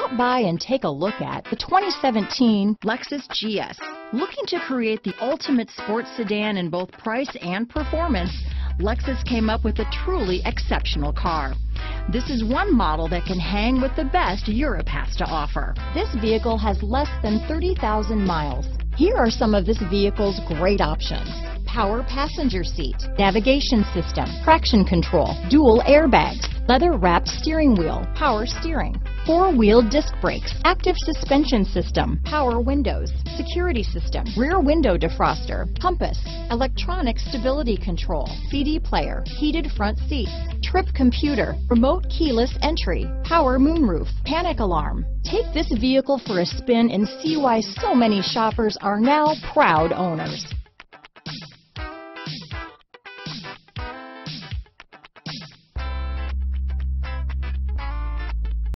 Stop by and take a look at the 2017 Lexus GS. Looking to create the ultimate sports sedan in both price and performance, Lexus came up with a truly exceptional car. This is one model that can hang with the best Europe has to offer. This vehicle has less than 30,000 miles. Here are some of this vehicle's great options power passenger seat, navigation system, traction control, dual airbags, leather wrapped steering wheel, power steering, four-wheel disc brakes, active suspension system, power windows, security system, rear window defroster, compass, electronic stability control, CD player, heated front seats, trip computer, remote keyless entry, power moonroof, panic alarm. Take this vehicle for a spin and see why so many shoppers are now proud owners.